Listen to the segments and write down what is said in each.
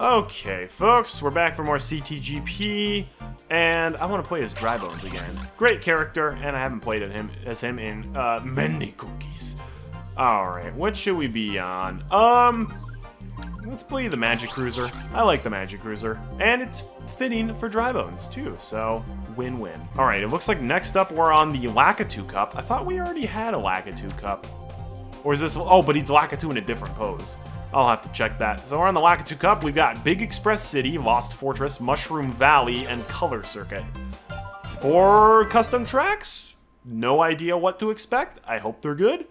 Okay, folks, we're back for more CTGP, and I want to play as Dry Bones again. Great character, and I haven't played him, as him in uh, many cookies. Alright, what should we be on? Um, let's play the Magic Cruiser. I like the Magic Cruiser, and it's fitting for Dry Bones, too, so win-win. Alright, it looks like next up we're on the Lakitu Cup. I thought we already had a Lakitu Cup. Or is this... Oh, but he's Lakitu in a different pose. I'll have to check that. So we're on the Lakitu Cup. We've got Big Express City, Lost Fortress, Mushroom Valley, and Color Circuit. Four custom tracks, no idea what to expect. I hope they're good.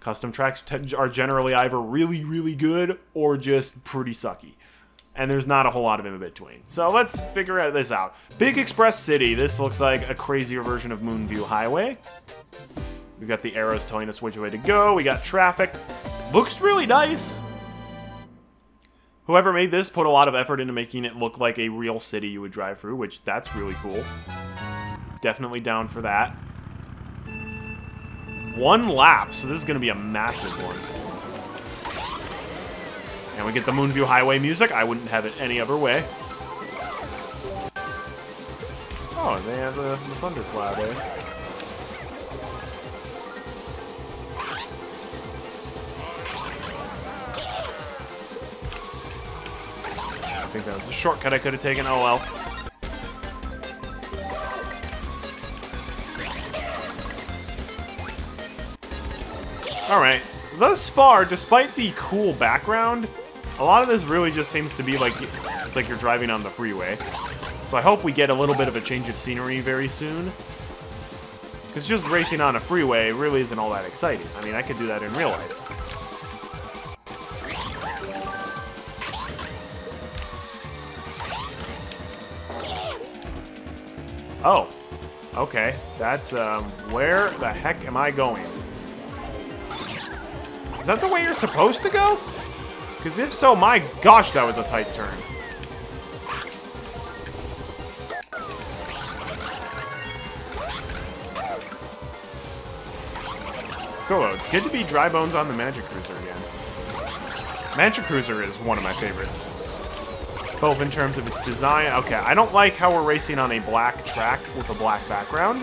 Custom tracks are generally either really, really good or just pretty sucky. And there's not a whole lot of in between. So let's figure this out. Big Express City. This looks like a crazier version of Moonview Highway. We've got the arrows telling us which way to go. We got traffic. Looks really nice. Whoever made this put a lot of effort into making it look like a real city you would drive through, which that's really cool. Definitely down for that. One lap, so this is going to be a massive one. And we get the Moonview Highway music. I wouldn't have it any other way. Oh, they have the, the eh? Think that was a shortcut I could have taken. Oh well. Alright. Thus far, despite the cool background, a lot of this really just seems to be like it's like you're driving on the freeway. So I hope we get a little bit of a change of scenery very soon. Because just racing on a freeway really isn't all that exciting. I mean, I could do that in real life. Oh. Okay. That's, um, where the heck am I going? Is that the way you're supposed to go? Because if so, my gosh, that was a tight turn. Still though, it's good to be dry bones on the Magic Cruiser again. Magic Cruiser is one of my favorites both in terms of its design. Okay, I don't like how we're racing on a black track with a black background.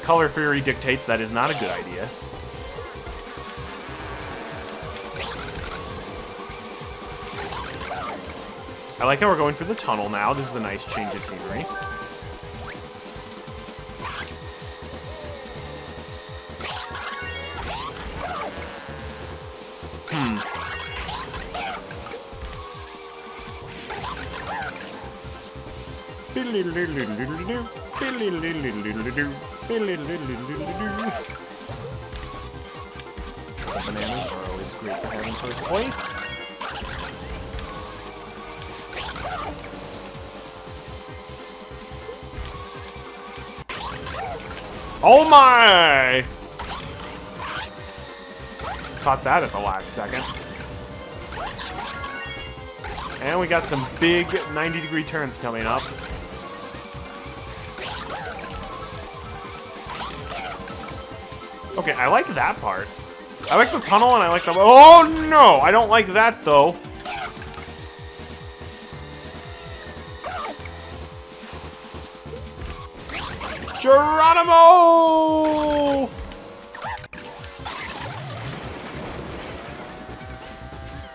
Color theory dictates that is not a good idea. I like how we're going through the tunnel now. This is a nice change of scenery. Bananas are always great to have in first place. Oh my! Caught that at the last second. And we got some big 90 degree turns coming up. Okay, I like that part. I like the tunnel and I like the... Oh, no! I don't like that, though. Geronimo!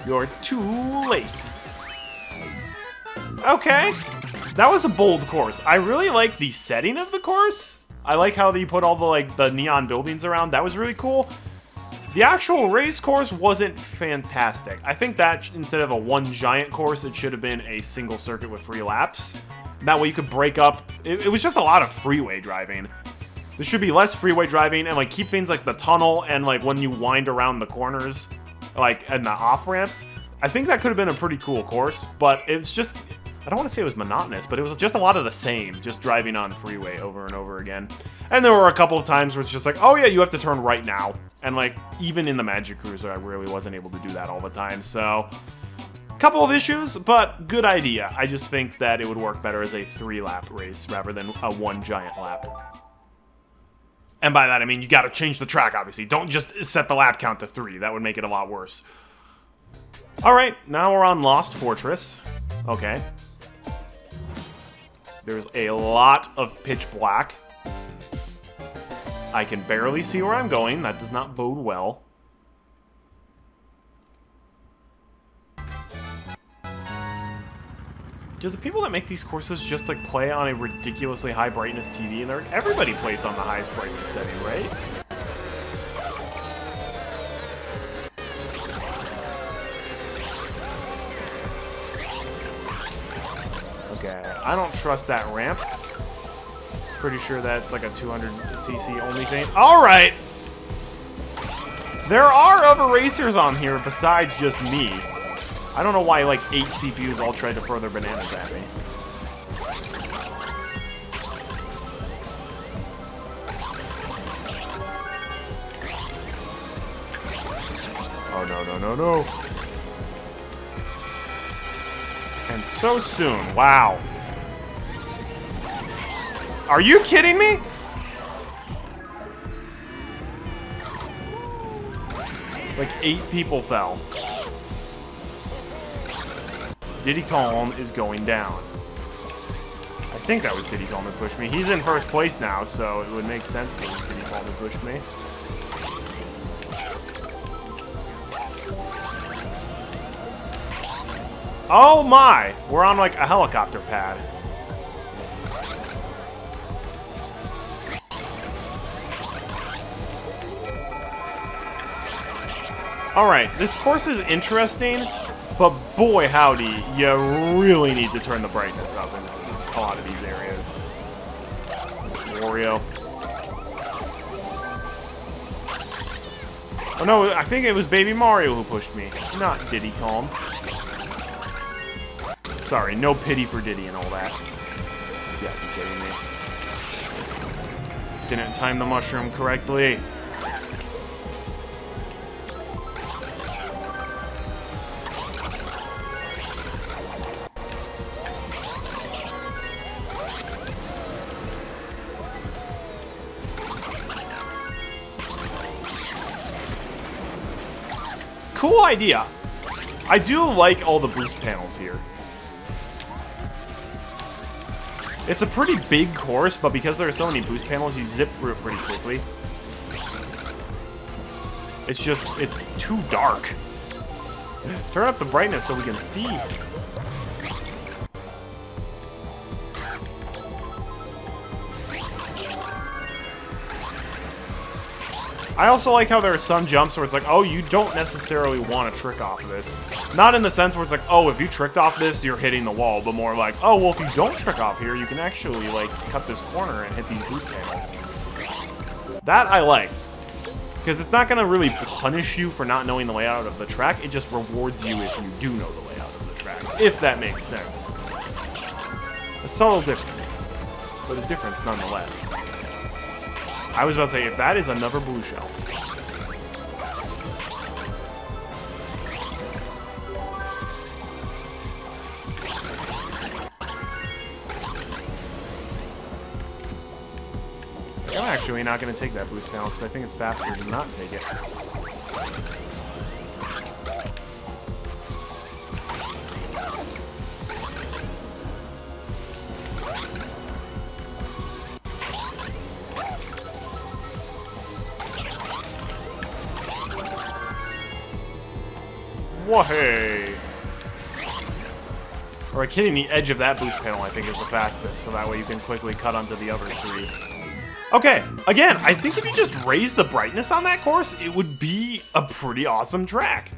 You're too late. Okay. That was a bold course. I really like the setting of the course. I like how they put all the like the neon buildings around. That was really cool. The actual race course wasn't fantastic. I think that instead of a one giant course, it should have been a single circuit with free laps. That way you could break up. It, it was just a lot of freeway driving. There should be less freeway driving and like keep things like the tunnel and like when you wind around the corners, like and the off ramps. I think that could have been a pretty cool course, but it's just I don't want to say it was monotonous, but it was just a lot of the same, just driving on freeway over and over again. And there were a couple of times where it's just like, oh yeah, you have to turn right now. And like, even in the Magic Cruiser, I really wasn't able to do that all the time, so... Couple of issues, but good idea. I just think that it would work better as a three-lap race rather than a one giant lap. And by that, I mean you gotta change the track, obviously. Don't just set the lap count to three. That would make it a lot worse. Alright, now we're on Lost Fortress. Okay. There's a lot of pitch black. I can barely see where I'm going. That does not bode well. Do the people that make these courses just like play on a ridiculously high brightness TV and they're everybody plays on the highest brightness setting, right? I don't trust that ramp. Pretty sure that's like a 200cc only thing. Alright! There are other racers on here besides just me. I don't know why like eight CPUs all tried to throw their bananas at me. Oh no no no no. And so soon, wow. Are you kidding me? Like eight people fell. Diddy Kong is going down. I think that was Diddy Kong that pushed me. He's in first place now, so it would make sense that it was Diddy Kong that pushed me. Oh my! We're on like a helicopter pad. Alright, this course is interesting, but boy howdy, you really need to turn the brightness up in, a lot of these areas. Wario. Oh no, I think it was Baby Mario who pushed me, not Diddy Kong. Sorry, no pity for Diddy and all that. Yeah, you kidding me. Didn't time the mushroom correctly. Idea. I do like all the boost panels here. It's a pretty big course, but because there are so many boost panels, you zip through it pretty quickly. It's just, it's too dark. Turn up the brightness so we can see. I also like how there are some jumps where it's like, oh, you don't necessarily want to trick off this. Not in the sense where it's like, oh, if you tricked off this, you're hitting the wall, but more like, oh, well, if you don't trick off here, you can actually, like, cut this corner and hit these boost panels. That I like. Because it's not going to really punish you for not knowing the layout of the track, it just rewards you if you do know the layout of the track, if that makes sense. A subtle difference, but a difference nonetheless. I was about to say, if that is another blue shell. I'm actually not going to take that boost panel because I think it's faster to not take it. Whoa! Alright, hitting the edge of that boost panel, I think, is the fastest, so that way you can quickly cut onto the other three. Okay, again, I think if you just raise the brightness on that course, it would be a pretty awesome track.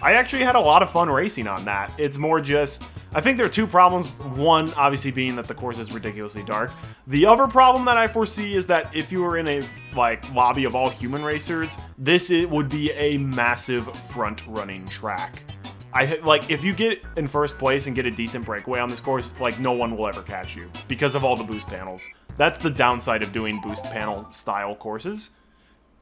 I actually had a lot of fun racing on that. It's more just, I think there are two problems. One, obviously being that the course is ridiculously dark. The other problem that I foresee is that if you were in a like lobby of all human racers, this it would be a massive front running track. I like if you get in first place and get a decent breakaway on this course, like no one will ever catch you because of all the boost panels. That's the downside of doing boost panel style courses.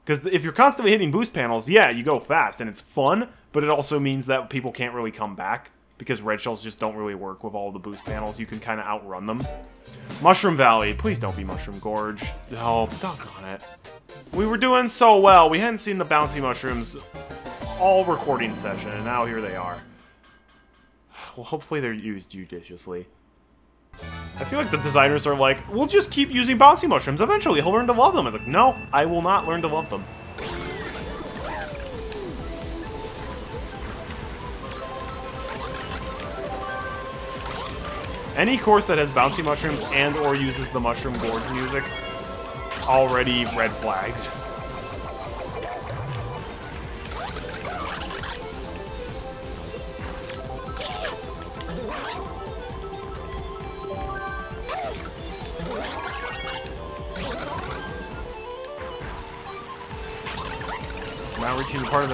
Because if you're constantly hitting boost panels, yeah, you go fast and it's fun, but it also means that people can't really come back because red shells just don't really work with all the boost panels. You can kind of outrun them. Mushroom Valley. Please don't be Mushroom Gorge. Oh, doggone it. We were doing so well. We hadn't seen the bouncy mushrooms all recording session, and now here they are. Well, hopefully they're used judiciously. I feel like the designers are like, we'll just keep using bouncy mushrooms. Eventually, he'll learn to love them. It's like, no, I will not learn to love them. Any course that has bouncy mushrooms and or uses the Mushroom Gorge music, already red flags.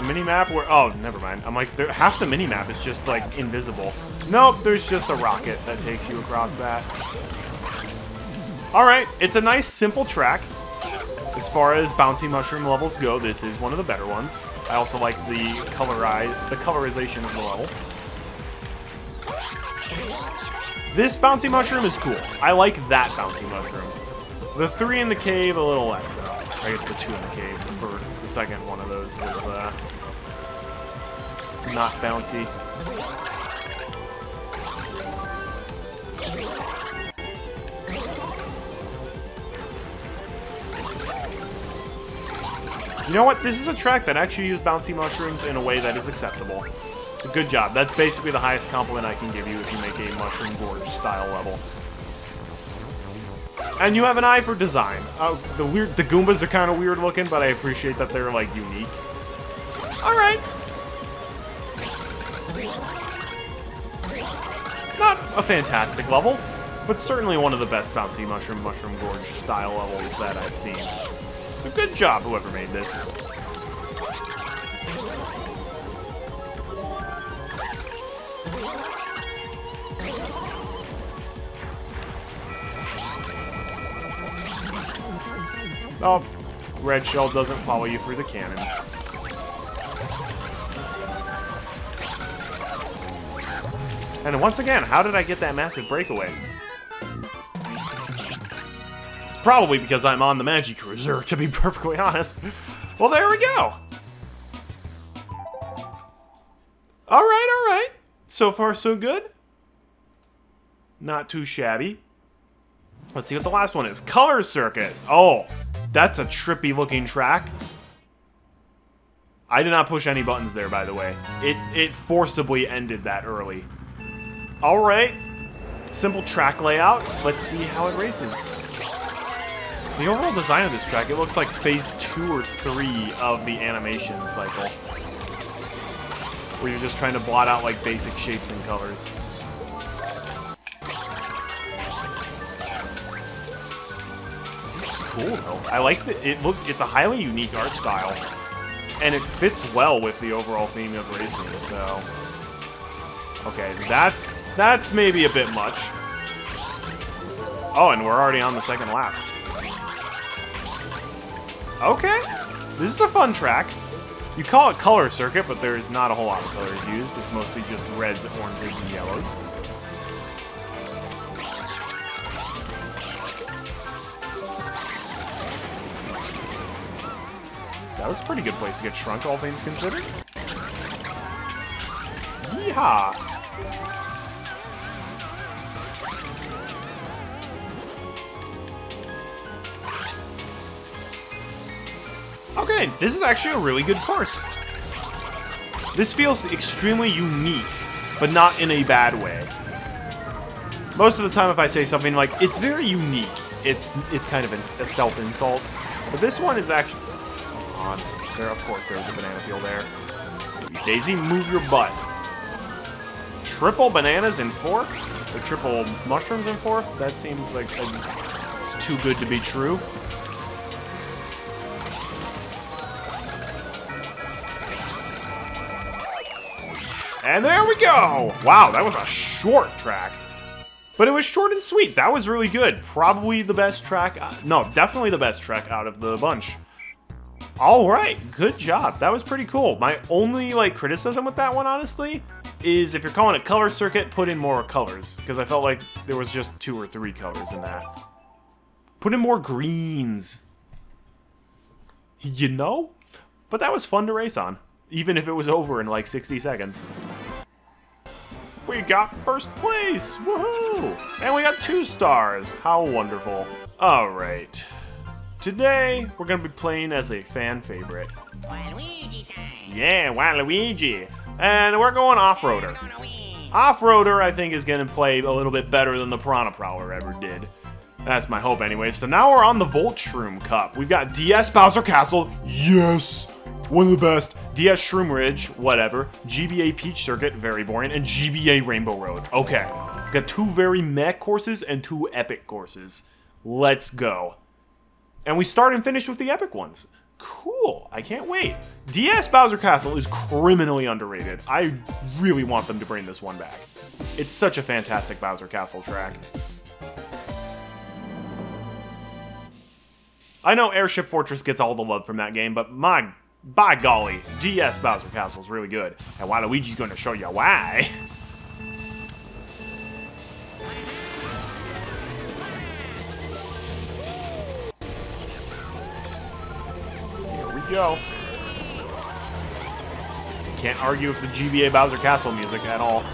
Mini-map where... Oh, never mind. I'm like, there, half the mini-map is just, like, invisible. Nope, there's just a rocket that takes you across that. Alright, it's a nice, simple track. As far as bouncy mushroom levels go, this is one of the better ones. I also like the colorize, the colorization of the level. This bouncy mushroom is cool. I like that bouncy mushroom. The three in the cave, a little less so. I guess the two in the cave for the second one of those was uh, not bouncy. You know what? This is a track that actually used bouncy mushrooms in a way that is acceptable. Good job. That's basically the highest compliment I can give you if you make a Mushroom Gorge style level. And you have an eye for design. Uh, the weird, the Goombas are kind of weird looking, but I appreciate that they're like unique. All right. Not a fantastic level, but certainly one of the best bouncy mushroom mushroom gorge style levels that I've seen. So good job, whoever made this. Oh, red shell doesn't follow you through the cannons. And once again, how did I get that massive breakaway? It's probably because I'm on the Magic Cruiser, to be perfectly honest. Well, there we go. Alright, alright. So far, so good. Not too shabby. Let's see what the last one is. Color Circuit. Oh, that's a trippy looking track. I did not push any buttons there, by the way. It, it forcibly ended that early. Alright. Simple track layout. Let's see how it races. The overall design of this track, it looks like phase two or three of the animation cycle. Where you're just trying to blot out like basic shapes and colors. This is cool though. I like that it looks it's a highly unique art style. And it fits well with the overall theme of racing, so Okay, that's that's maybe a bit much. Oh, and we're already on the second lap. Okay. This is a fun track. You call it color circuit, but there is not a whole lot of colors used. It's mostly just reds, oranges, and yellows. That was a pretty good place to get shrunk, all things considered. Yeehaw! Okay, this is actually a really good course. This feels extremely unique, but not in a bad way. Most of the time if I say something like, it's very unique, it's it's kind of a stealth insult. But this one is actually on. There, of course, there's a banana peel there. Daisy, move your butt. Triple bananas in fourth? The triple mushrooms in fourth? That seems like a, it's too good to be true. And there we go! Wow, that was a short track. But it was short and sweet. That was really good. Probably the best track. Uh, no, definitely the best track out of the bunch. All right, good job. That was pretty cool. My only like criticism with that one, honestly, is if you're calling it color circuit, put in more colors because I felt like there was just two or three colors in that. Put in more greens. You know? But that was fun to race on. even if it was over in like 60 seconds. We got first place! Woohoo! And we got two stars! How wonderful. Alright. Today, we're gonna be playing as a fan favorite. Waluigi time. Yeah, Waluigi! And we're going off-roader. Off-roader, I think, is gonna play a little bit better than the Piranha Prowler ever did. That's my hope anyway. So now we're on the Volt Shroom Cup. We've got DS Bowser Castle. Yes! One of the best. DS Shroom Ridge, whatever. GBA Peach Circuit, very boring. And GBA Rainbow Road. Okay. Got two very meh courses and two epic courses. Let's go. And we start and finish with the epic ones. Cool. I can't wait. DS Bowser Castle is criminally underrated. I really want them to bring this one back. It's such a fantastic Bowser Castle track. I know Airship Fortress gets all the love from that game, but my, by golly, DS Bowser Castle is really good. And Waluigi's going to show you why. Here we go. Can't argue with the GBA Bowser Castle music at all.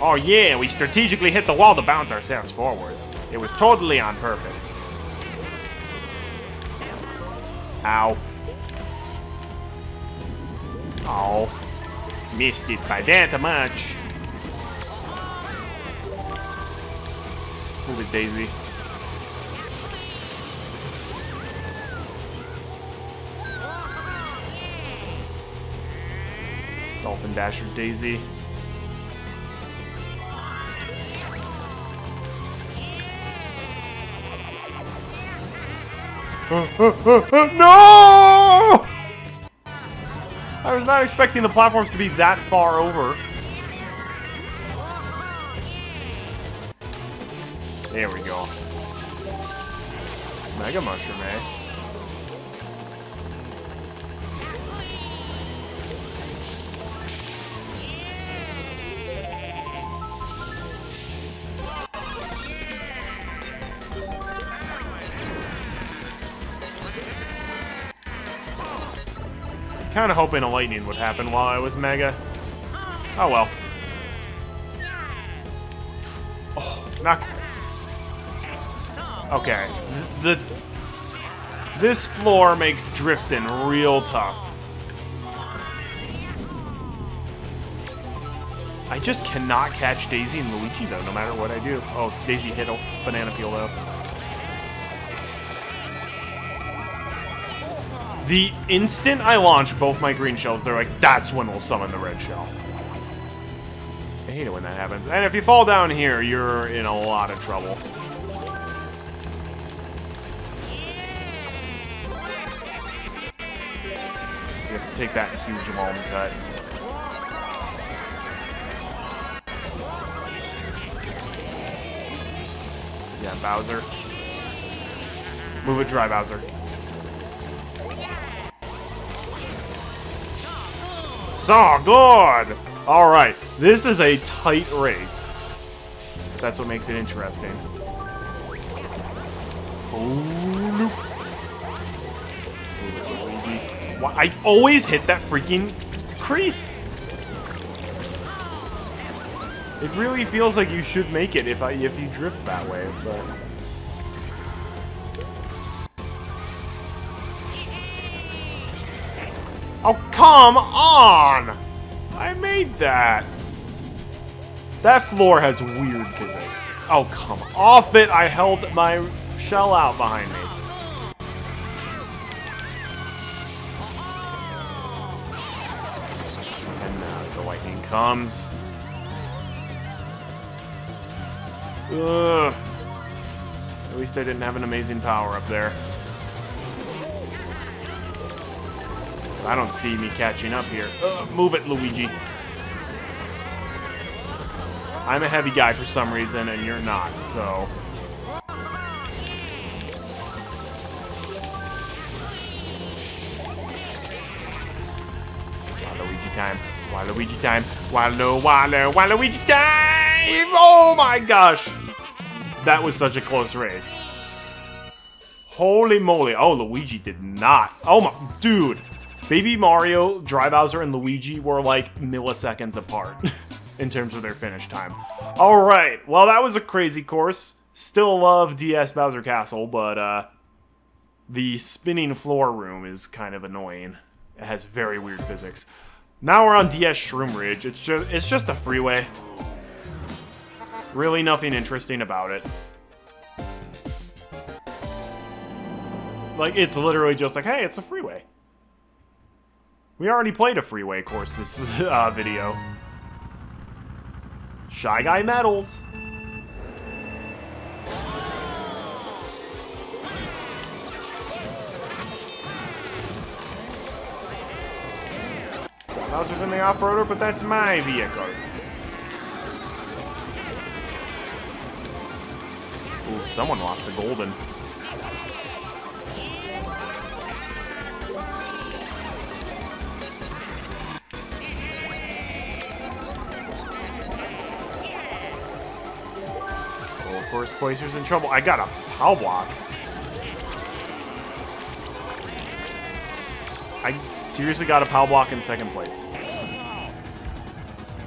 Oh yeah, we strategically hit the wall to bounce ourselves forwards. It was totally on purpose. Ow. Oh. Missed it by that much. Move it, Daisy. Dolphin Dasher Daisy. no! I was not expecting the platforms to be that far over. There we go. Mega Mushroom, eh? Kind of hoping a lightning would happen while I was Mega. Oh well. Oh, not. Okay. The this floor makes drifting real tough. I just cannot catch Daisy and Luigi though, no matter what I do. Oh, Daisy hit a banana peel though. The instant I launch both my green shells, they're like, that's when we'll summon the red shell. I hate it when that happens. And if you fall down here, you're in a lot of trouble. You have to take that huge long cut. Yeah, Bowser. Move it dry, Bowser. So good! Alright, this is a tight race. That's what makes it interesting. Oh. Why- I always hit that freaking crease. It really feels like you should make it if I if you drift that way, but Oh, come on! I made that. That floor has weird physics. Oh, come off it! I held my shell out behind me. And now the lightning comes. Ugh. At least I didn't have an amazing power up there. I don't see me catching up here. Uh, move it, Luigi. I'm a heavy guy for some reason, and you're not, so... Waluigi time. Waluigi time. Walu, Walu, Waluigi time! Oh my gosh! That was such a close race. Holy moly. Oh, Luigi did not. Oh my, dude. Baby Mario, Dry Bowser, and Luigi were like milliseconds apart in terms of their finish time. All right. Well, that was a crazy course. Still love DS Bowser Castle, but uh, the spinning floor room is kind of annoying. It has very weird physics. Now we're on DS Shroom Ridge. It's just it's just a freeway. Really nothing interesting about it. Like, it's literally just like, hey, it's a freeway. We already played a freeway course this uh, video. Shy Guy medals. Bowser's in the off-roader, but that's my vehicle. Ooh, someone lost the golden. First placer's in trouble. I got a pow block. I seriously got a pow block in second place.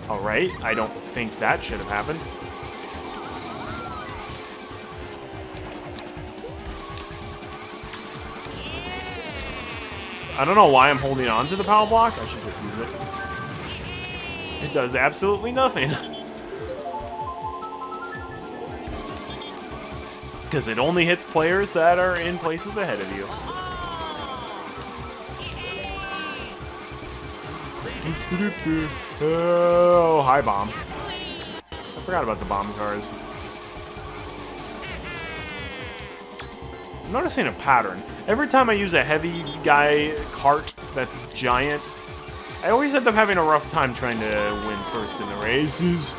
Alright, I don't think that should have happened. I don't know why I'm holding on to the power block. I should just use it. It does absolutely nothing. Because it only hits players that are in places ahead of you. Oh, hi, bomb. I forgot about the bomb cars. I'm noticing a pattern. Every time I use a heavy guy cart that's giant, I always end up having a rough time trying to win first in the races.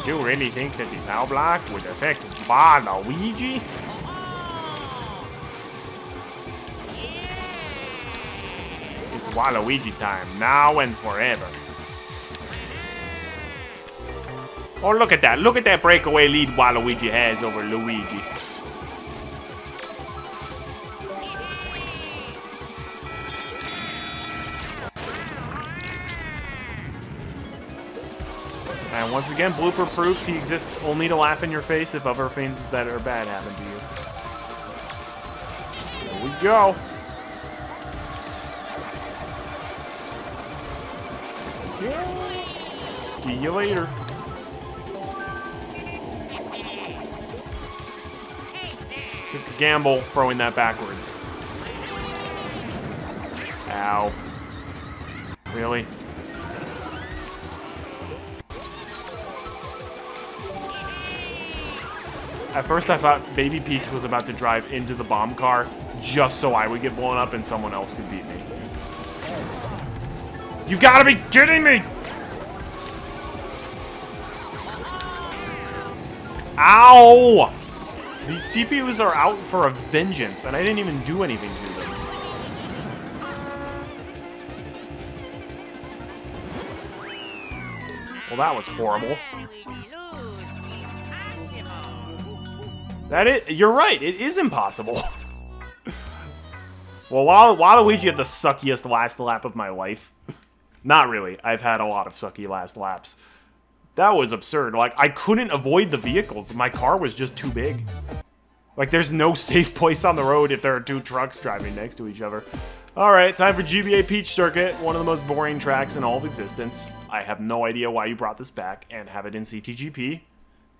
Did you really think that the power block would affect Waluigi? It's Waluigi time, now and forever. Oh, look at that. Look at that breakaway lead Waluigi has over Luigi. Once again, Blooper proves he exists only to laugh in your face if other things that are bad happen to you. Here we go. See you later. Took a gamble throwing that backwards. Ow. Really? At first I thought Baby Peach was about to drive into the bomb car just so I would get blown up and someone else could beat me. You gotta be kidding me! Ow! These CPUs are out for a vengeance, and I didn't even do anything to them. Well, that was horrible. That is, you're right, it is impossible. well, Wal Waluigi had the suckiest last lap of my life. Not really, I've had a lot of sucky last laps. That was absurd. Like, I couldn't avoid the vehicles. My car was just too big. Like, there's no safe place on the road if there are two trucks driving next to each other. Alright, time for GBA Peach Circuit, one of the most boring tracks in all of existence. I have no idea why you brought this back and have it in CTGP.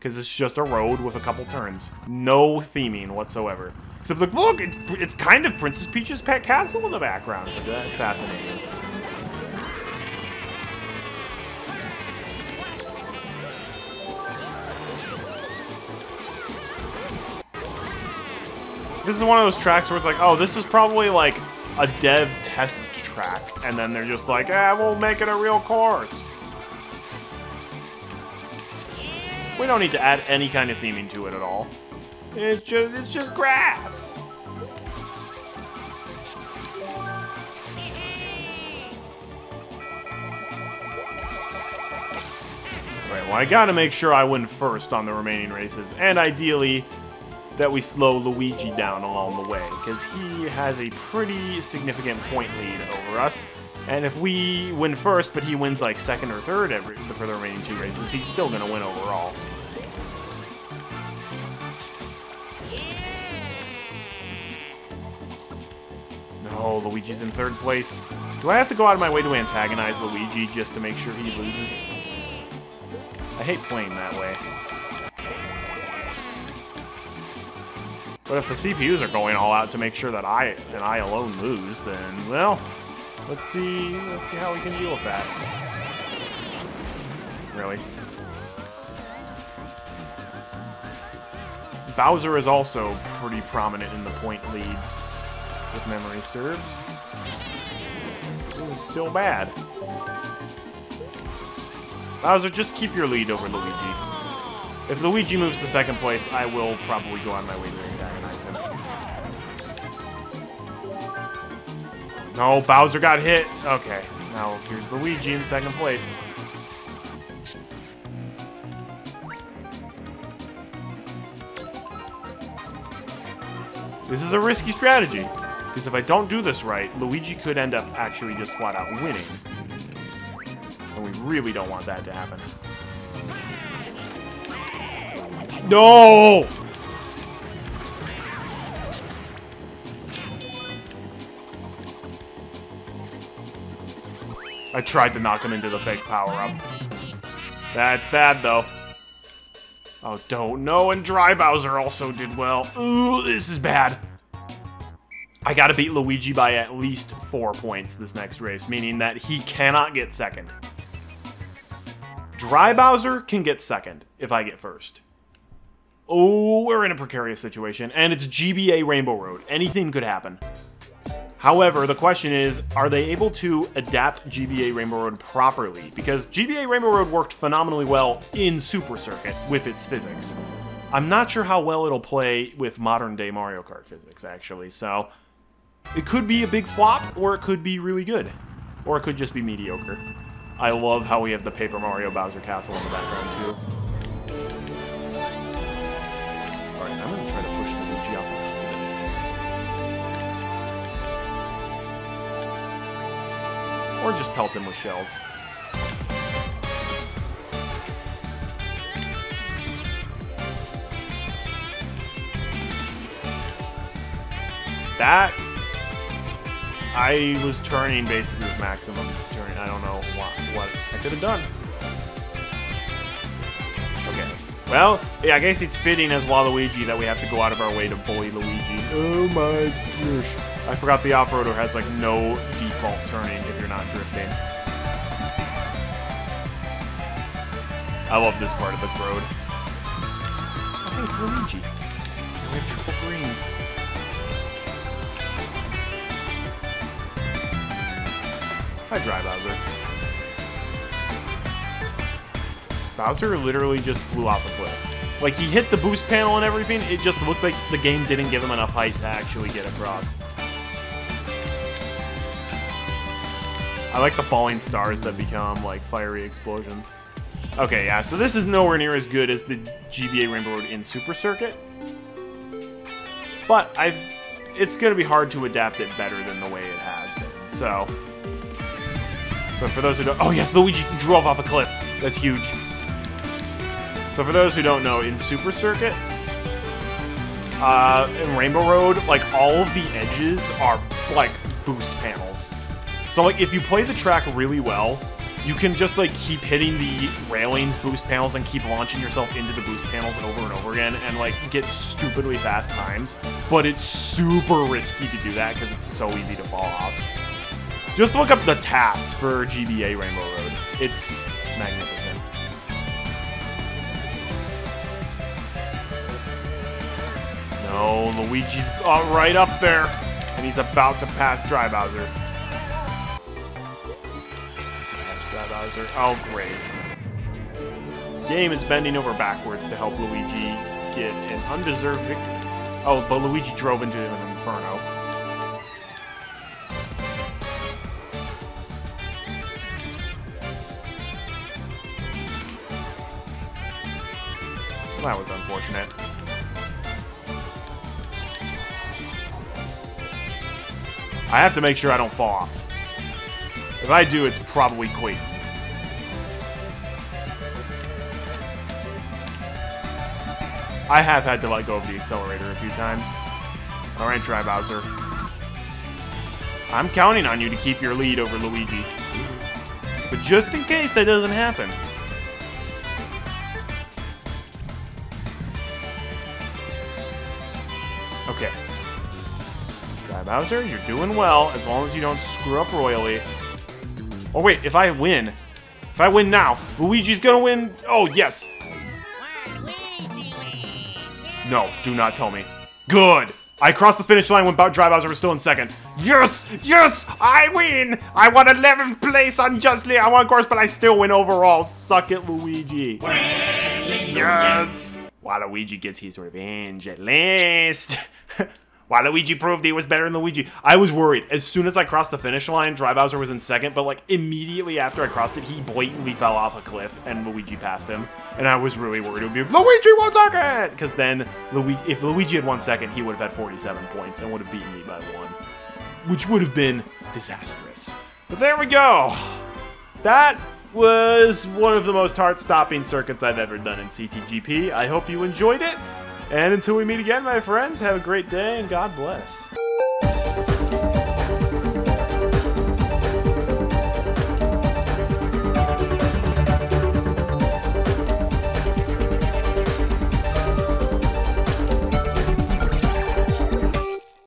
Because it's just a road with a couple turns. No theming whatsoever. Except, like, look, it's, it's kind of Princess Peach's pet castle in the background. So that's fascinating. This is one of those tracks where it's like, oh, this is probably like a dev test track, and then they're just like, ah, we'll make it a real course. We don't need to add any kind of theming to it at all. It's just, it's just grass. Right, well, I gotta make sure I win first on the remaining races, and ideally that we slow Luigi down along the way, because he has a pretty significant point lead over us. And if we win first, but he wins like second or third every for the remaining two races, he's still gonna win overall. No, Luigi's in third place. Do I have to go out of my way to antagonize Luigi just to make sure he loses? I hate playing that way. But if the CPUs are going all out to make sure that I and I alone lose, then well, let's see let's see how we can deal with that. Really. Bowser is also pretty prominent in the point leads, if memory serves. This is still bad. Bowser, just keep your lead over Luigi. If Luigi moves to second place, I will probably go on my way to No, Bowser got hit. Okay, now here's Luigi in second place. This is a risky strategy, because if I don't do this right, Luigi could end up actually just flat out winning. And we really don't want that to happen. No! I tried to knock him into the fake power-up. That's bad, though. Oh, don't know, and Dry Bowser also did well. Ooh, this is bad. I gotta beat Luigi by at least four points this next race, meaning that he cannot get second. Dry Bowser can get second if I get first. Oh, we're in a precarious situation, and it's GBA Rainbow Road. Anything could happen. However, the question is, are they able to adapt GBA Rainbow Road properly? Because GBA Rainbow Road worked phenomenally well in Super Circuit with its physics. I'm not sure how well it'll play with modern day Mario Kart physics, actually, so it could be a big flop, or it could be really good. Or it could just be mediocre. I love how we have the Paper Mario Bowser Castle in the background, too. Alright, I'm gonna try to Or just pelt him with shells. That I was turning basically with maximum turning. I don't know what, what I could have done. Okay. Well, yeah, I guess it's fitting as Waluigi that we have to go out of our way to bully Luigi. Oh my gosh. I forgot the off-roader has like no default turning if you're not drifting. I love this part of the road. I think it's Luigi. We have triple greens. Hi, Dry Bowser. Bowser literally just flew off a cliff. Like, he hit the boost panel and everything, it just looked like the game didn't give him enough height to actually get across. I like the falling stars that become, like, fiery explosions. Okay, yeah, so this is nowhere near as good as the GBA Rainbow Road in Super Circuit. But I've, it's going to be hard to adapt it better than the way it has been, so... So for those who don't... Oh, yes, Luigi drove off a cliff. That's huge. So for those who don't know, in Super Circuit, uh, in Rainbow Road, like, all of the edges are, like, boost panels. So, like, if you play the track really well, you can just, like, keep hitting the railings boost panels and keep launching yourself into the boost panels over and over again and, like, get stupidly fast times. But it's super risky to do that because it's so easy to fall off. Just look up the TAS for GBA Rainbow Road. It's magnificent. No, Luigi's uh, right up there, and he's about to pass Dry Bowser. Bowser. Oh, great. Game is bending over backwards to help Luigi get an undeserved victory. Oh, but Luigi drove into an inferno. That was unfortunate. I have to make sure I don't fall off. If I do, it's probably Quaken's. I have had to let go of the accelerator a few times. Alright, Dry Bowser. I'm counting on you to keep your lead over Luigi. But just in case that doesn't happen. Okay. Dry Bowser, you're doing well as long as you don't screw up royally. Oh wait, if I win, if I win now, Luigi's gonna win. Oh yes. No, do not tell me. Good. I crossed the finish line when Dry Bowser was still in second. Yes, yes, I win. I won 11th place unjustly. I won course, but I still win overall. Suck it, Luigi. Yes. Waluigi gets his revenge at last. Waluigi proved he was better than Luigi. I was worried. As soon as I crossed the finish line, Dry Bowser was in second, but like immediately after I crossed it, he blatantly fell off a cliff and Luigi passed him. And I was really worried it would be Luigi one second! Because then Luigi, if Luigi had won second, he would have had 47 points and would have beaten me by one. Which would have been disastrous. But there we go. That was one of the most heart-stopping circuits I've ever done in CTGP. I hope you enjoyed it. And until we meet again, my friends, have a great day and God bless.